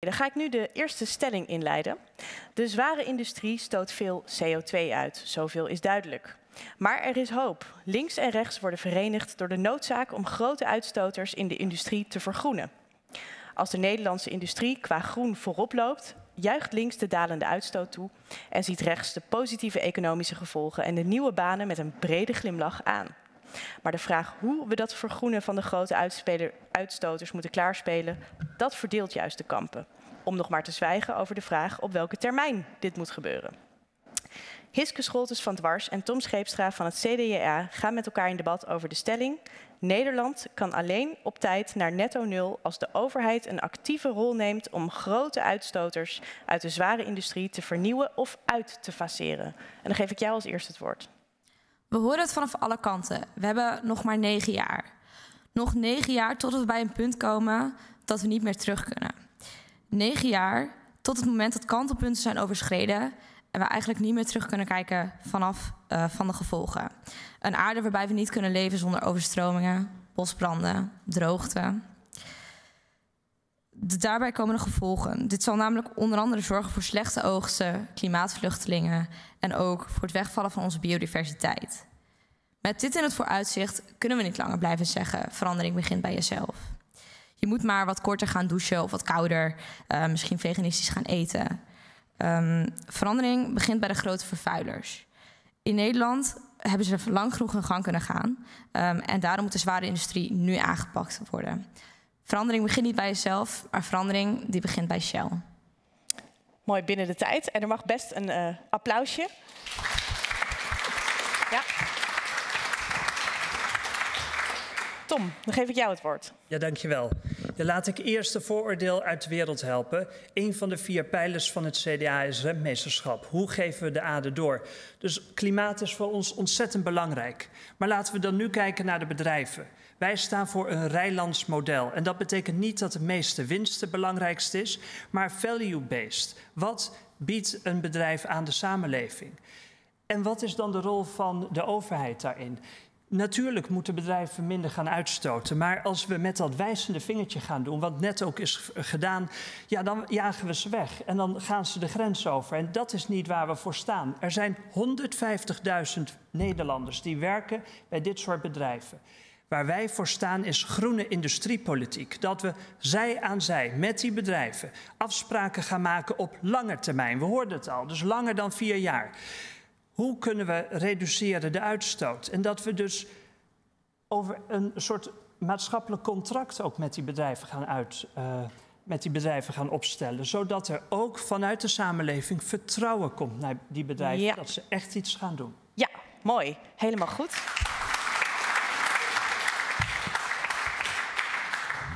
Dan ga ik nu de eerste stelling inleiden. De zware industrie stoot veel CO2 uit, zoveel is duidelijk. Maar er is hoop. Links en rechts worden verenigd door de noodzaak om grote uitstoters in de industrie te vergroenen. Als de Nederlandse industrie qua groen voorop loopt, juicht links de dalende uitstoot toe en ziet rechts de positieve economische gevolgen en de nieuwe banen met een brede glimlach aan. Maar de vraag hoe we dat vergroenen van de grote uitstoters moeten klaarspelen, dat verdeelt juist de kampen. Om nog maar te zwijgen over de vraag op welke termijn dit moet gebeuren. Hiske Scholtes van Dwars en Tom Scheepstra van het CDA gaan met elkaar in debat over de stelling Nederland kan alleen op tijd naar netto nul als de overheid een actieve rol neemt om grote uitstoters uit de zware industrie te vernieuwen of uit te faceren. En dan geef ik jou als eerste het woord. We horen het vanaf alle kanten. We hebben nog maar negen jaar. Nog negen jaar totdat we bij een punt komen dat we niet meer terug kunnen. Negen jaar tot het moment dat kantelpunten zijn overschreden en we eigenlijk niet meer terug kunnen kijken vanaf uh, van de gevolgen. Een aarde waarbij we niet kunnen leven zonder overstromingen, bosbranden, droogte. Daarbij komen de gevolgen. Dit zal namelijk onder andere zorgen voor slechte oogsten, klimaatvluchtelingen en ook voor het wegvallen van onze biodiversiteit. Met dit in het vooruitzicht kunnen we niet langer blijven zeggen: verandering begint bij jezelf. Je moet maar wat korter gaan douchen of wat kouder, uh, misschien veganistisch gaan eten. Um, verandering begint bij de grote vervuilers. In Nederland hebben ze lang genoeg hun gang kunnen gaan. Um, en daarom moet de zware industrie nu aangepakt worden. Verandering begint niet bij jezelf, maar verandering die begint bij Shell. Mooi binnen de tijd. En er mag best een uh, applausje. Tom, dan geef ik jou het woord. Ja, dankjewel. Dan laat ik eerst de vooroordeel uit de wereld helpen. Een van de vier pijlers van het CDA is rentmeesterschap. Hoe geven we de aarde door? Dus klimaat is voor ons ontzettend belangrijk. Maar laten we dan nu kijken naar de bedrijven. Wij staan voor een Rijlands model. En dat betekent niet dat de meeste winst het belangrijkste is, maar value-based. Wat biedt een bedrijf aan de samenleving? En wat is dan de rol van de overheid daarin? Natuurlijk moeten bedrijven minder gaan uitstoten. Maar als we met dat wijzende vingertje gaan doen, wat net ook is gedaan, ja, dan jagen we ze weg. En dan gaan ze de grens over. En dat is niet waar we voor staan. Er zijn 150.000 Nederlanders die werken bij dit soort bedrijven. Waar wij voor staan is groene industriepolitiek. Dat we zij aan zij met die bedrijven afspraken gaan maken op lange termijn. We hoorden het al, dus langer dan vier jaar. Hoe kunnen we reduceren de uitstoot? En dat we dus over een soort maatschappelijk contract ook met die bedrijven gaan uit. Uh, met die bedrijven gaan opstellen. Zodat er ook vanuit de samenleving vertrouwen komt naar die bedrijven. Ja. Dat ze echt iets gaan doen. Ja, mooi. Helemaal goed.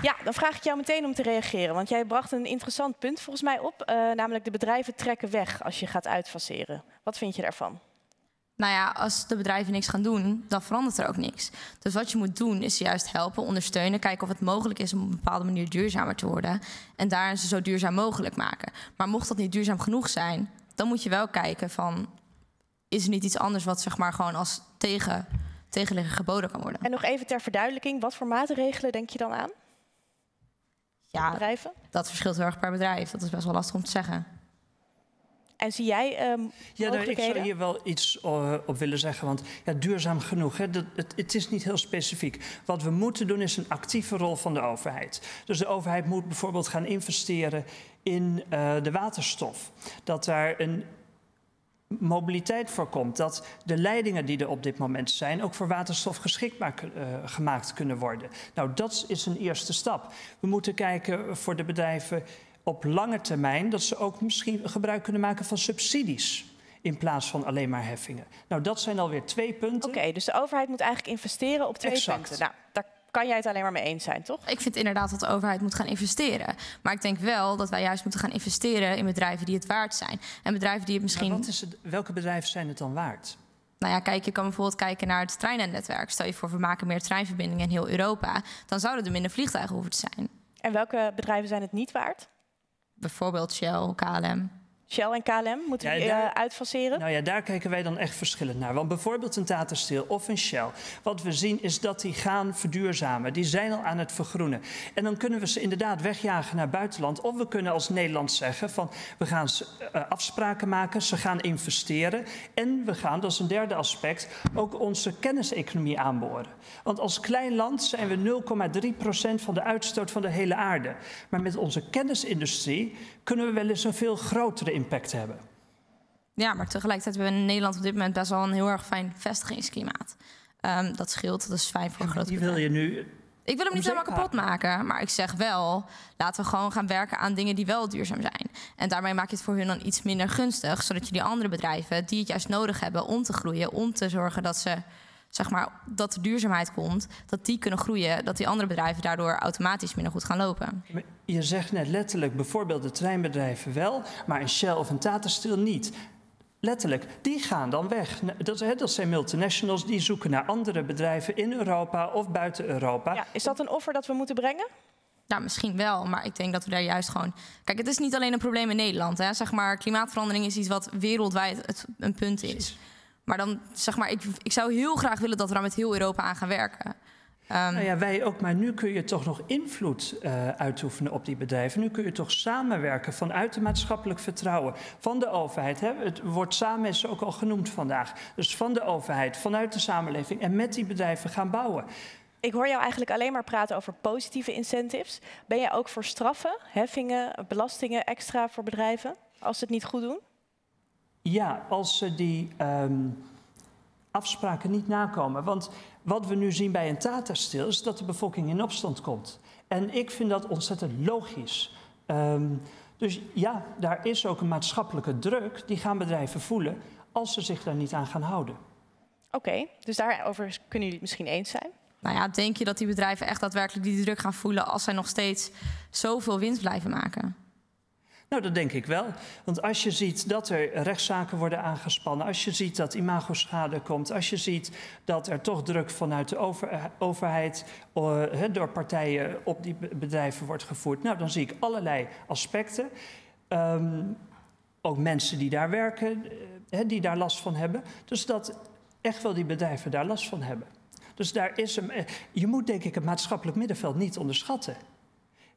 Ja, dan vraag ik jou meteen om te reageren. Want jij bracht een interessant punt volgens mij op. Uh, namelijk de bedrijven trekken weg als je gaat uitfaseren. Wat vind je daarvan? Nou ja, als de bedrijven niks gaan doen, dan verandert er ook niks. Dus wat je moet doen, is juist helpen, ondersteunen, kijken of het mogelijk is om op een bepaalde manier duurzamer te worden. En daarin ze zo duurzaam mogelijk maken. Maar mocht dat niet duurzaam genoeg zijn, dan moet je wel kijken van, is er niet iets anders wat zeg maar gewoon als tegen, tegenligger geboden kan worden. En nog even ter verduidelijking, wat voor maatregelen denk je dan aan? Ja, bedrijven? dat verschilt heel erg per bedrijf. Dat is best wel lastig om te zeggen. En zie jij um, Ja, nou, ik zou hier wel iets uh, op willen zeggen. Want ja, duurzaam genoeg, hè, dat, het, het, is niet heel specifiek. Wat we moeten doen is een actieve rol van de overheid. Dus de overheid moet bijvoorbeeld gaan investeren in uh, de waterstof. Dat daar een mobiliteit voorkomt. Dat de leidingen die er op dit moment zijn ook voor waterstof geschikt uh, gemaakt kunnen worden. Nou, dat is een eerste stap. We moeten kijken voor de bedrijven op lange termijn dat ze ook misschien gebruik kunnen maken van subsidies in plaats van alleen maar heffingen. Nou, dat zijn alweer twee punten. Oké, dus de overheid moet eigenlijk investeren op twee exact. punten. Nou, daar kan jij het alleen maar mee eens zijn, toch? Ik vind inderdaad dat de overheid moet gaan investeren. Maar ik denk wel dat wij juist moeten gaan investeren in bedrijven die het waard zijn. En bedrijven die het misschien. Maar wat is het, welke bedrijven zijn het dan waard? Nou ja, kijk, je kan bijvoorbeeld kijken naar het treinennetwerk. Stel je voor, we maken meer treinverbindingen in heel Europa. Dan zouden er minder vliegtuigen hoeven te zijn. En welke bedrijven zijn het niet waard? Bijvoorbeeld Shell, KLM. Shell en KLM, moeten Ja, die daar- eh, uitfaseren? Nou ja, daar kijken wij dan echt verschillend naar. Want bijvoorbeeld een Tata Steel of een Shell, wat we zien is dat die gaan verduurzamen. Die zijn al aan het vergroenen. En dan kunnen we ze inderdaad wegjagen naar buitenland. Of we kunnen als Nederland zeggen van we gaan ze, eh, afspraken maken, ze gaan investeren. En we gaan, dat is een derde aspect, ook onze kenniseconomie aanboren. Want als klein land zijn we 0,3% van de uitstoot van de hele aarde. Maar met onze kennisindustrie kunnen we wel eens een veel grotere impact hebben. Ja, maar tegelijkertijd hebben we in Nederland op dit moment best wel een heel erg fijn vestigingsklimaat. Ehm, dat scheelt, dat is fijn voor grote Die wil je nu Ik wil hem niet helemaal kapot maken, maar ik zeg wel, laten we gewoon gaan werken aan dingen die wel duurzaam zijn. En daarmee maak je het voor hun dan iets minder gunstig, zodat je die andere bedrijven die het juist nodig hebben om te groeien, om te zorgen dat ze zeg maar dat er duurzaamheid komt, dat die kunnen groeien, dat die andere bedrijven daardoor automatisch minder goed gaan lopen. Je zegt net letterlijk, bijvoorbeeld de treinbedrijven wel, maar een Shell of een Tata Steel niet. Letterlijk, die gaan dan weg. Dat, hè, dat zijn multinationals, die zoeken naar andere bedrijven in Europa of buiten Europa. Ja, is dat een offer dat we moeten brengen? Nou, misschien wel, maar ik denk dat we daar juist gewoon. Kijk, het is niet alleen een probleem in Nederland. Hè. Zeg maar, klimaatverandering is iets wat wereldwijd het, een punt is. Maar dan, zeg maar, ik, ik zou heel graag willen dat we daar met heel Europa aan gaan werken. Ehm, Nou ja, wij ook, maar nu kun je toch nog invloed eh, uitoefenen op die bedrijven. Nu kun je toch samenwerken vanuit het maatschappelijk vertrouwen van de overheid. Hè? Het woord samen is ook al genoemd vandaag. Dus van de overheid, vanuit de samenleving en met die bedrijven gaan bouwen. Ik hoor jou eigenlijk alleen maar praten over positieve incentives. Ben jij ook voor straffen, heffingen, belastingen extra voor bedrijven als ze het niet goed doen? Ja, als ze die ehm, afspraken niet nakomen. Want wat we nu zien bij een Tata Steel is dat de bevolking in opstand komt. En ik vind dat ontzettend logisch. Ehm, dus ja, daar is ook een maatschappelijke druk. Die gaan bedrijven voelen als ze zich daar niet aan gaan houden. Oké, dus daarover kunnen jullie het misschien eens zijn. nou ja, denk je dat die bedrijven echt daadwerkelijk die druk gaan voelen als zij nog steeds zoveel winst blijven maken? Nou, dat denk ik wel. Want als je ziet dat er rechtszaken worden aangespannen, als je ziet dat imagoschade komt, als je ziet dat er toch druk vanuit de over- overheid hè, door partijen op die be- bedrijven wordt gevoerd, nou, dan zie ik allerlei aspecten. Ehm, ook mensen die daar werken, hè, die daar last van hebben. Dus dat echt wel die bedrijven daar last van hebben. Dus daar is een, eh, je moet denk ik het maatschappelijk middenveld niet onderschatten.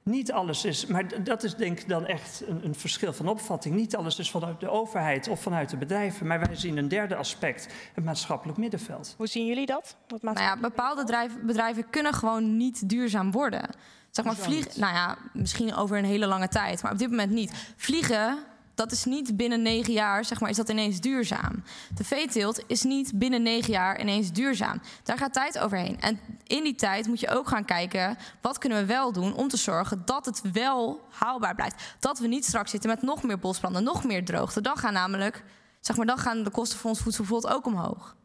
Niet alles is, maar dat is denk ik dan echt een, een verschil van opvatting. Niet alles is vanuit de overheid of vanuit de bedrijven, maar wij zien een derde aspect, het maatschappelijk middenveld. Hoe zien jullie dat? Wat Nou ja, bepaalde drijf- bedrijven kunnen gewoon niet duurzaam worden. Zeg maar vliegen, nou ja, misschien over een hele lange tijd, maar op dit moment niet. Vliegen, dat is niet binnen negen jaar, zeg maar, is dat ineens duurzaam. De veeteelt is niet binnen negen jaar ineens duurzaam. Daar gaat tijd overheen. En in die tijd moet je ook gaan kijken, wat kunnen we wel doen om te zorgen dat het wel haalbaar blijft. Dat we niet straks zitten met nog meer bosbranden, nog meer droogte. Dan gaan namelijk, zeg maar, dan gaan de kosten voor ons voedsel bijvoorbeeld ook omhoog.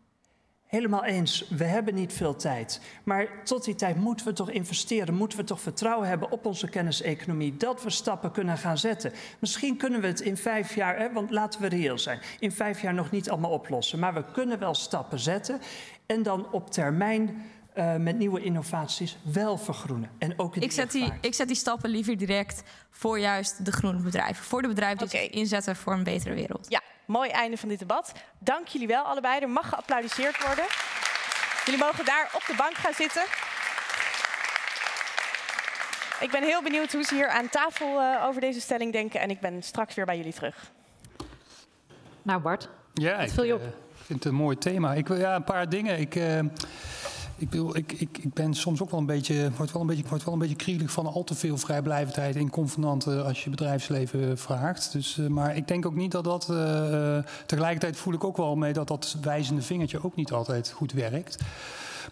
Helemaal eens, we hebben niet veel tijd. Maar tot die tijd moeten we toch investeren, moeten we toch vertrouwen hebben op onze kenniseconomie, dat we stappen kunnen gaan zetten. Misschien kunnen we het in vijf jaar, hè, want laten we reëel zijn, in vijf jaar nog niet allemaal oplossen. Maar we kunnen wel stappen zetten en dan op termijn eh, met nieuwe innovaties wel vergroenen. En ook in Ik zet, die, ik zet die stappen liever direct voor juist de groene bedrijven. Voor de bedrijven die zich inzetten voor een betere wereld. Ja, mooi einde van dit debat. Dank jullie wel allebei. Er mag geapplaudisseerd worden. Jullie mogen daar op de bank gaan zitten. Ik ben heel benieuwd hoe ze hier aan tafel eh, over deze stelling denken. En ik ben straks weer bij jullie terug. Nou Bart, Ja, Wat ik je op? eh, vind het een mooi thema. Ik wil ja, een paar dingen. Ik, eh, ik, wil, ik, ik, ik ben soms ook wel een beetje, word wel een beetje, word wel een beetje krielig van al te veel vrijblijvendheid in convenanten als je bedrijfsleven vraagt. Dus, eh, maar ik denk ook niet dat dat. eh, eh, tegelijkertijd voel ik ook wel mee dat dat wijzende vingertje ook niet altijd goed werkt.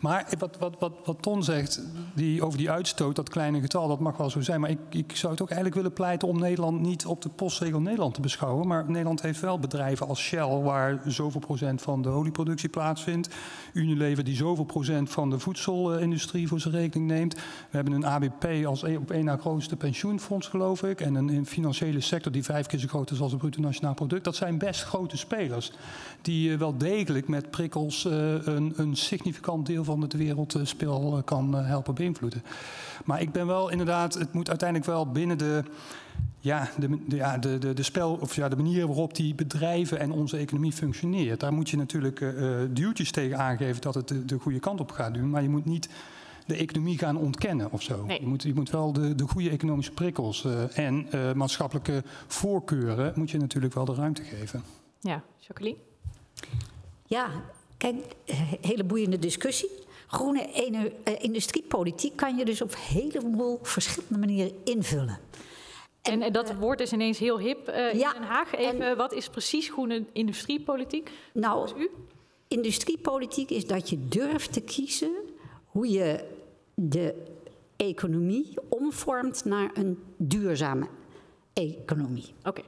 Maar wat, wat, wat, wat Ton zegt die, over die uitstoot, dat kleine getal, dat mag wel zo zijn. Maar ik, ik zou het ook eigenlijk willen pleiten om Nederland niet op de postregel Nederland te beschouwen. Maar Nederland heeft wel bedrijven als Shell, waar zoveel procent van de olieproductie plaatsvindt. Unilever, die zoveel procent van de voedselindustrie voor zijn rekening neemt. We hebben een ABP als een- op één na grootste pensioenfonds, geloof ik. En een, een financiële sector die vijf keer zo groot is als het bruto nationaal product. Dat zijn best grote spelers. Die eh, wel degelijk met prikkels eh, een, een significant deel deel van het wereldspel kan helpen beïnvloeden. Maar ik ben wel inderdaad, het moet uiteindelijk wel binnen de ja, de, de, ja, de, de, de, spel, of ja, de manier waarop die bedrijven en onze economie functioneert. Daar moet je natuurlijk uh, duwtjes tegen aangeven dat het de, de, goede kant op gaat doen. Maar je moet niet de economie gaan ontkennen of zo. Je, moet, je moet wel de, de goede economische prikkels uh, en uh, maatschappelijke voorkeuren moet je natuurlijk wel de ruimte geven. Ja, Jacqueline? Ja, kijk, hele boeiende discussie. Groene ene, industriepolitiek kan je dus op heleboel verschillende manieren invullen. En, en, dat woord is ineens heel hip uh, in Den Haag. Even, wat is precies groene industriepolitiek? Nou, u? industriepolitiek is dat je durft te kiezen hoe je de economie omvormt naar een duurzame economie. Oké.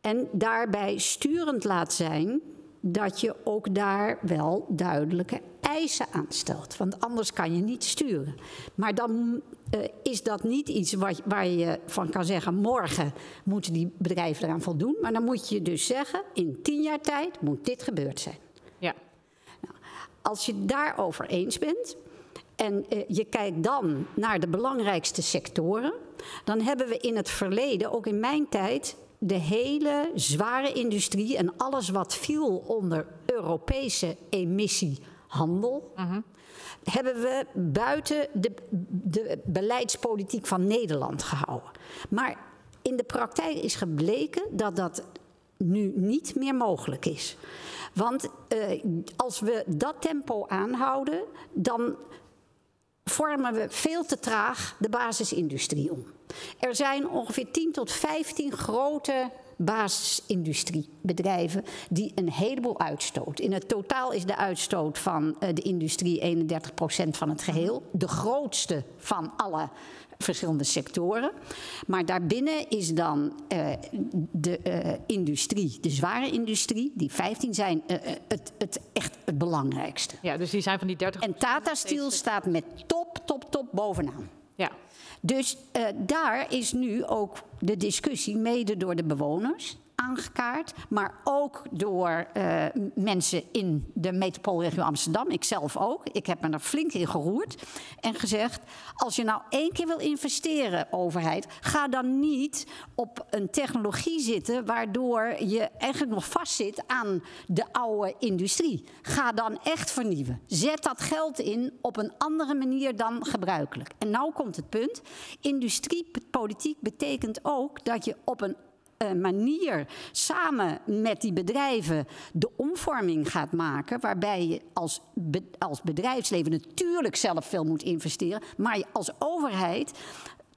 En daarbij sturend laat zijn dat je ook daar wel duidelijke eisen aan stelt. Want anders kan je niet sturen. Maar dan uh, is dat niet iets wat, waar je van kan zeggen: morgen moeten die bedrijven eraan voldoen. Maar dan moet je dus zeggen: in tien jaar tijd moet dit gebeurd zijn. Ja. Nou, als je daarover eens bent. En uh, je kijkt dan naar de belangrijkste sectoren, dan hebben we in het verleden, ook in mijn tijd, de hele zware industrie en alles wat viel onder Europese emissiehandel. Uh -huh hebben we buiten de, de beleidspolitiek van Nederland gehouden. Maar in de praktijk is gebleken dat dat nu niet meer mogelijk is. Want uh, als we dat tempo aanhouden, dan vormen we veel te traag de basisindustrie om. Er zijn ongeveer 10 tot 15 grote basisindustriebedrijven die een heleboel uitstoot. In het totaal is de uitstoot van uh, de industrie 31% van het geheel. De grootste van alle verschillende sectoren. Maar daarbinnen is dan uh, de uh, industrie, de zware industrie, die 15 zijn, uh, het, het, echt het belangrijkste. Ja, dus die zijn van die 30. En Tata Steel staat met top, top, top bovenaan. Ja. Dus uh, daar is nu ook de discussie, mede door de bewoners, aangekaart, maar ook door uh, mensen in de metropoolregio Amsterdam, ik zelf ook. Ik heb me er flink in geroerd en gezegd: als je nou één keer wil investeren, overheid, ga dan niet op een technologie zitten waardoor je eigenlijk nog vastzit aan de oude industrie. Ga dan echt vernieuwen. Zet dat geld in op een andere manier dan gebruikelijk. En nou komt het punt: industriepolitiek betekent ook dat je op een manier samen met die bedrijven de omvorming gaat maken. Waarbij je als, als bedrijfsleven natuurlijk zelf veel moet investeren. Maar je als overheid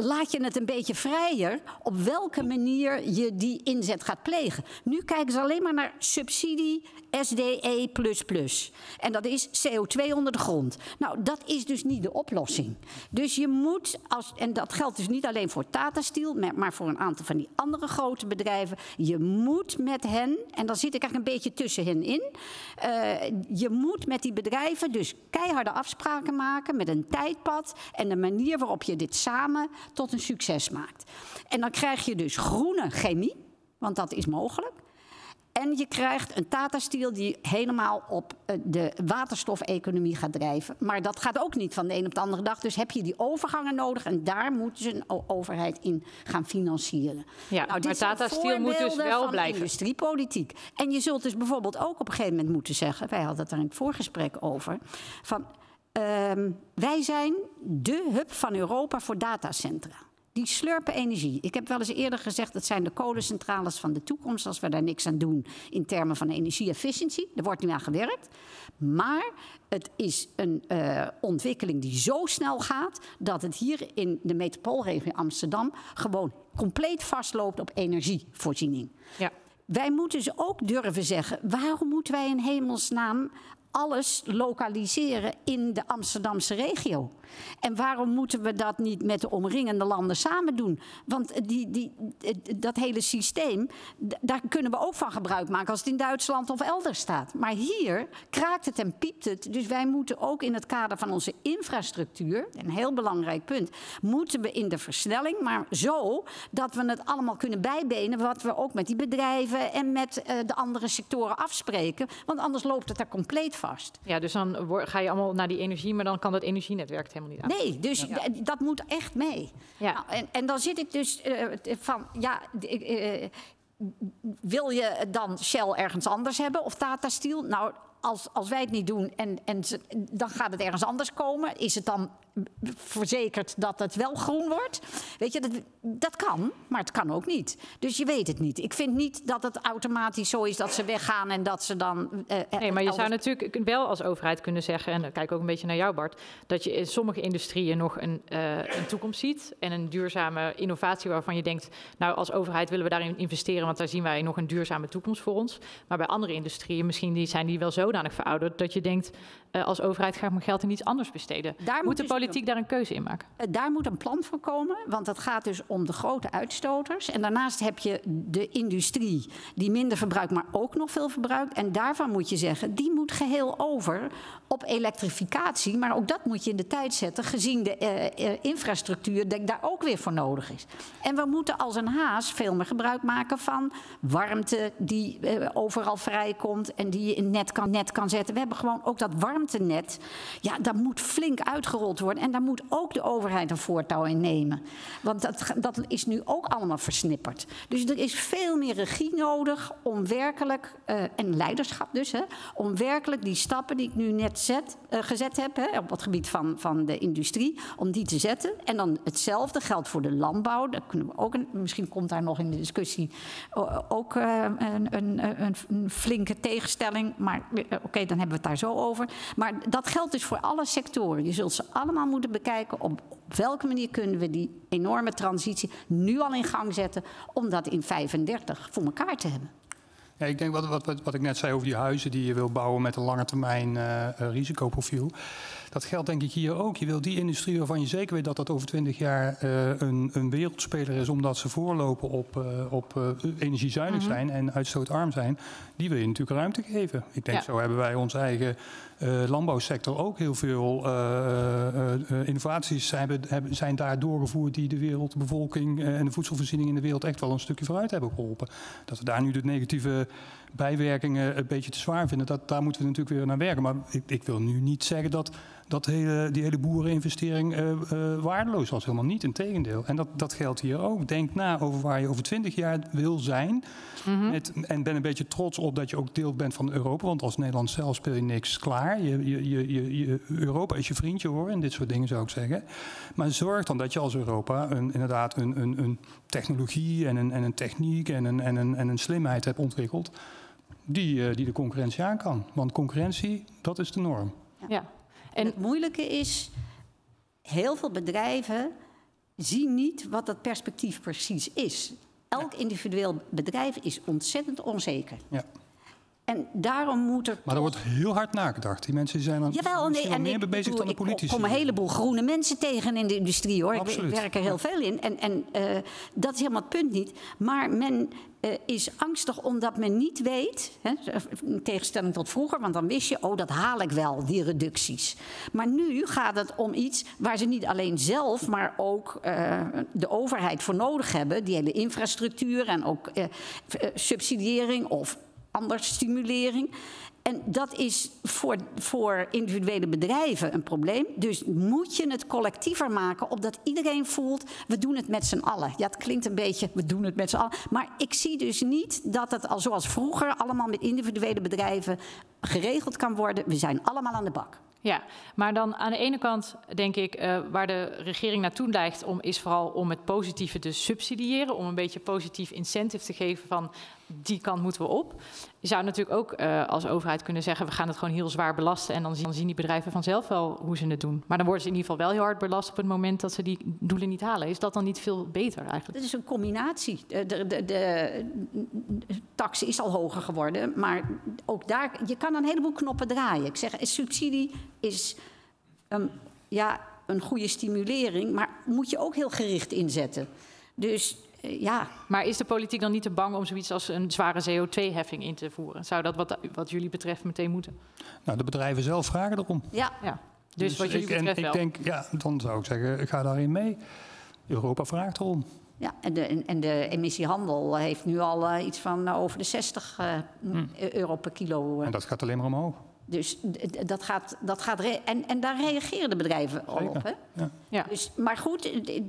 laat je het een beetje vrijer op welke manier je die inzet gaat plegen. Nu kijken ze alleen maar naar subsidie SDE. En dat is CO2 onder de grond. Nou, dat is dus niet de oplossing. Dus je moet, als, en dat geldt dus niet alleen voor Tata Steel, maar voor een aantal van die andere grote bedrijven. Je moet met hen, en dan zit ik eigenlijk een beetje tussen hen in. Uh, je moet met die bedrijven dus keiharde afspraken maken met een tijdpad en de manier waarop je dit samen tot een succes maakt. En dan krijg je dus groene chemie, want dat is mogelijk. En je krijgt een Tata Steel die helemaal op eh, de waterstofeconomie gaat drijven. Maar dat gaat ook niet van de een op de andere dag. Dus heb je die overgangen nodig en daar moet ze een overheid in gaan financieren. Ja, nou, maar Tata Steel moet dus wel blijven. industriepolitiek. En je zult dus bijvoorbeeld ook op een gegeven moment moeten zeggen... wij hadden het daar in het voorgesprek over... van um, wij zijn de hub van Europa voor datacentra. Die slurpen energie. Ik heb wel eens eerder gezegd, dat zijn de kolencentrales van de toekomst als we daar niks aan doen in termen van energie-efficiëntie. Er wordt nu aan gewerkt. Maar het is een uh, ontwikkeling die zo snel gaat dat het hier in de metropoolregio Amsterdam gewoon compleet vastloopt op energievoorziening. Ja. Wij moeten dus ook durven zeggen: waarom moeten wij in hemelsnaam alles lokaliseren in de Amsterdamse regio. En waarom moeten we dat niet met de omringende landen samen doen? Want die, die, dat hele systeem, daar kunnen we ook van gebruik maken als het in Duitsland of elders staat. Maar hier kraakt het en piept het. Dus wij moeten ook in het kader van onze infrastructuur, een heel belangrijk punt, moeten we in de versnelling, maar zo dat we het allemaal kunnen bijbenen, wat we ook met die bedrijven en met uh, de andere sectoren afspreken. Want anders loopt het er compleet vast. Ja, dus dan ga je allemaal naar die energie, maar dan kan dat energienetwerk het helemaal niet aan. Nee, dus dat moet echt mee. Ja. Nou, en, en dan zit ik dus uh, van, ja, uh, wil je dan Shell ergens anders hebben of Tata Steel? Nou, als, als wij het niet doen en, en dan gaat het ergens anders komen, is het dan verzekerd dat het wel groen wordt. Weet je, dat, dat kan, maar het kan ook niet. Dus je weet het niet. Ik vind niet dat het automatisch zo is dat ze weggaan en dat ze dan. Uh, nee, maar je zou natuurlijk wel als overheid kunnen zeggen, en dan kijk ook een beetje naar jou, Bart, dat je in sommige industrieën nog een, uh, een toekomst ziet en een duurzame innovatie waarvan je denkt, nou, als overheid willen we daarin investeren, want daar zien wij nog een duurzame toekomst voor ons. Maar bij andere industrieën, misschien die zijn die wel zodanig verouderd dat je denkt, uh, als overheid ga ik mijn geld in iets anders besteden. Daar moet de politiek daar een keuze in maken? Uh, daar moet een plan voor komen, want het gaat dus om de grote uitstoters. En daarnaast heb je de industrie die minder verbruikt, maar ook nog veel verbruikt. En daarvan moet je zeggen, die moet geheel over op elektrificatie. Maar ook dat moet je in de tijd zetten, gezien de uh, infrastructuur die daar ook weer voor nodig is. En we moeten als een haas veel meer gebruik maken van warmte die overal vrijkomt en die je in net kan, net kan zetten. We hebben gewoon ook dat warmte warmtenet, ja, dat moet flink uitgerold worden. En daar moet ook de overheid een voortouw in nemen. Want dat, dat is nu ook allemaal versnipperd. Dus er is veel meer regie nodig om werkelijk, uh, en leiderschap dus, hè, om werkelijk die stappen die ik nu net zet, uh, gezet heb hè, op het gebied van, van de industrie, om die te zetten. En dan hetzelfde geldt voor de landbouw. Kunnen we ook misschien komt daar nog in de discussie ook een, een, een, een, flinke tegenstelling. Maar oké, dan hebben we het daar zo over. Maar dat geldt dus voor alle sectoren. Je zult ze allemaal moeten bekijken op, welke manier kunnen we die enorme transitie nu al in gang zetten om dat in 35 voor elkaar te hebben. Ja, ik denk wat, wat, wat ik net zei over die huizen die je wil bouwen met een lange termijn uh, risicoprofiel. Dat geldt denk ik hier ook. Je wil die industrie waarvan je zeker weet dat dat over twintig jaar uh, een, een, wereldspeler is, omdat ze voorlopen op, uh, op energiezuinig mm -hmm. zijn en uitstootarm zijn, die wil je natuurlijk ruimte geven. Ik denk ja. zo hebben wij ons eigen landbouwsector ook heel veel innovaties zijn, zijn daar doorgevoerd die de wereldbevolking en de voedselvoorziening in de wereld echt wel een stukje vooruit hebben geholpen. Dat we daar nu de negatieve bijwerkingen een beetje te zwaar vinden, dat, daar moeten we natuurlijk weer naar werken. Maar ik, ik wil nu niet zeggen dat, dat hele, die hele boereninvestering uh, uh, waardeloos was. Helemaal niet, in tegendeel. En dat, dat geldt hier ook. Denk na over waar je over twintig jaar wil zijn. Mm -hmm. met, en ben een beetje trots op dat je ook deel bent van Europa. Want als Nederland zelf speel je niks klaar. Je, je, je, je, Europa is je vriendje hoor, en dit soort dingen zou ik zeggen. Maar zorg dan dat je als Europa een, inderdaad een, een, een technologie en een, en een techniek en een, en, een, en een slimheid hebt ontwikkeld die, uh, die de concurrentie aan kan. Want concurrentie, dat is de norm. Ja. ja. En het moeilijke is, heel veel bedrijven zien niet wat dat perspectief precies is. Elk ja. individueel bedrijf is ontzettend onzeker. Ja. En daarom moet er. Maar er wordt heel hard nagedacht. Die mensen zijn dan Jawel, nee, en meer ik, bezig dan de politici. Ik kom een heleboel groene mensen tegen in de industrie hoor. Absoluut. Ik werk er heel veel in. En, en uh, dat is helemaal het punt niet. Maar men uh, is angstig omdat men niet weet, hè, in tegenstelling tot vroeger, want dan wist je, oh dat haal ik wel, die reducties. Maar nu gaat het om iets waar ze niet alleen zelf, maar ook uh, de overheid voor nodig hebben. Die hele infrastructuur en ook uh, subsidiëring of anders stimulering. En dat is voor, voor individuele bedrijven een probleem. Dus moet je het collectiever maken, opdat iedereen voelt, we doen het met z'n allen. Ja, het klinkt een beetje, we doen het met z'n allen. Maar ik zie dus niet dat het al zoals vroeger allemaal met individuele bedrijven geregeld kan worden. We zijn allemaal aan de bak. Ja, maar dan aan de ene kant denk ik, uh, waar de regering naartoe neigt, om, is vooral om het positieve te subsidiëren, om een beetje positief incentive te geven van die kant moeten we op. Je zou natuurlijk ook uh, als overheid kunnen zeggen, we gaan het gewoon heel zwaar belasten en dan zien, zien die bedrijven vanzelf wel hoe ze het doen. Maar dan worden ze in ieder geval wel heel hard belast op het moment dat ze die doelen niet halen. Is dat dan niet veel beter eigenlijk? Het is een combinatie. De, de, de, tax is al hoger geworden, maar ook daar, je kan een heleboel knoppen draaien. Ik zeg, een subsidie is um, ja, een goede stimulering, maar moet je ook heel gericht inzetten. Dus ja. Maar is de politiek dan niet te bang om zoiets als een zware CO2-heffing in te voeren? Zou dat wat, wat jullie betreft meteen moeten? Nou, de bedrijven zelf vragen erom. Ja. ja. Dus, dus wat jullie ik, betreft en, wel. Ik denk, ja, dan zou ik zeggen, ik ga daarin mee. Europa vraagt erom. Ja, en de, en de emissiehandel heeft nu al uh, iets van uh, over de 60 uh, hmm. euro per kilo. En dat gaat alleen maar omhoog. Dus dat gaat, dat gaat en, en daar reageren de bedrijven al op. Hè? Ja. Ja. Dus, maar goed,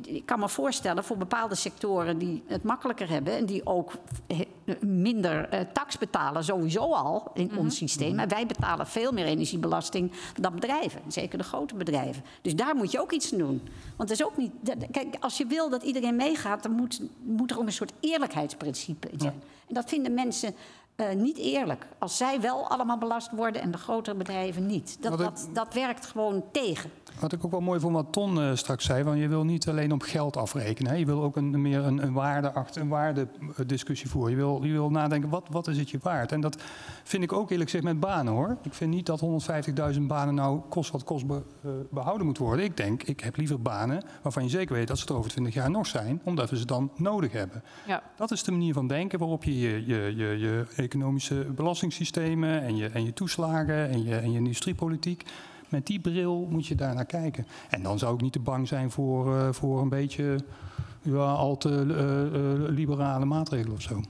ik kan me voorstellen voor bepaalde sectoren die het makkelijker hebben en die ook minder eh, tax betalen, sowieso al in ons systeem. En wij betalen veel meer energiebelasting dan bedrijven, zeker de grote bedrijven. Dus daar moet je ook iets aan doen. Want het is ook niet. dat- Kijk, als je wil dat iedereen meegaat, dan moet, moet er ook een soort eerlijkheidsprincipe in zijn. En dat vinden mensen. Eh, niet eerlijk. Als zij wel allemaal belast worden en de grotere bedrijven niet. Dat, ik- dat, dat werkt gewoon tegen. Wat ik ook wel mooi vond wat Ton eh, straks zei, want je wil niet alleen op geld afrekenen. Hè. Je wil ook een, meer een, een waarde achter, een waardediscussie voeren. Je wil, je wil nadenken, wat, wat is het je waard? En dat vind ik ook eerlijk gezegd met banen hoor. Ik vind niet dat 150.000 banen nou kost wat kost be- eh, behouden moet worden. Ik denk, ik heb liever banen waarvan je zeker weet dat ze er over 20 jaar nog zijn, omdat we ze dan nodig hebben. Ja. Dat is de manier van denken waarop je je, je, je, je economische belastingssystemen en je, en je toeslagen en je, en je industriepolitiek. Met die bril moet je daar naar kijken. En dan zou ik niet te bang zijn voor, eh, voor een beetje ja, al te eh, eh, liberale maatregelen of zo.